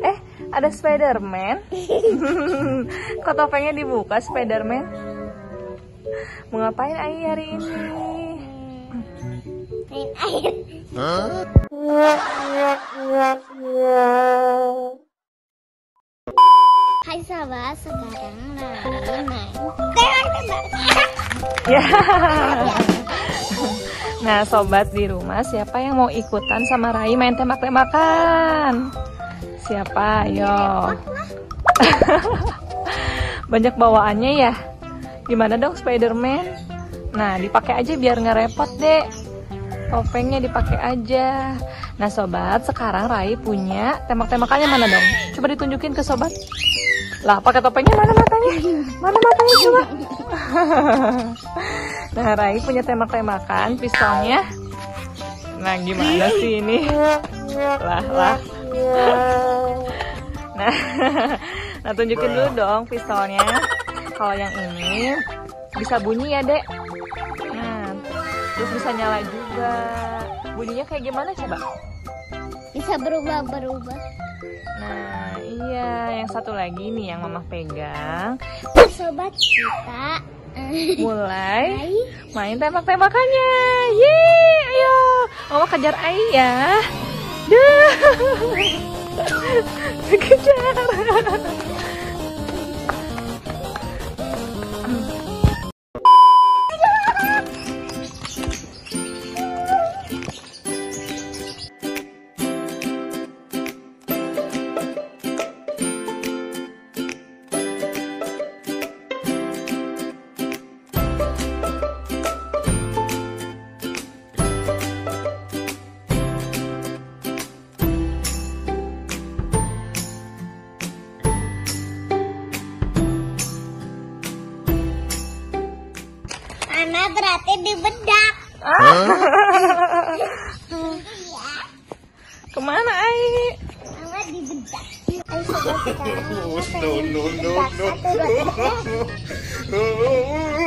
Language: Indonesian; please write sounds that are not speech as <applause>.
Eh, ada Spiderman. <laughs> Kok topengnya dibuka Spiderman? Mau ngapain Ai hari ini? main air. Hai sahabat, sekarang lagi main. Ya. Nah, sobat di rumah, siapa yang mau ikutan sama Rai main tembak-tembakan? Siapa? Ayo. <laughs> Banyak bawaannya ya. Gimana dong Spiderman? Nah, dipakai aja biar nggak repot, Dek. Topengnya dipakai aja. Nah, sobat, sekarang Rai punya tembak-tembakannya mana dong? Coba ditunjukin ke sobat. Lah, pakai topengnya mana matanya? Mana matanya coba? <laughs> nah, Rai punya tembak-tembakan, pistolnya. Nah, gimana sih ini? Lah, lah. Nah, <laughs> nah tunjukin dulu dong pistolnya. Kalau yang ini bisa bunyi ya, Dek. Nah, terus bisa nyala juga. Bunyinya kayak gimana coba? Bisa berubah-berubah. Nah, iya, yang satu lagi nih yang Mama pegang. Sobat kita <laughs> Mulai main tembak-tembakannya. Yeay, ayo. Mama kejar Ai ya. <laughs> Dah. <laughs> Kejar. Ana berarti di bedak. Ke mana Ai? Ana di bedak. Ayo sobat sekarang. No, no, no, no, <laughs>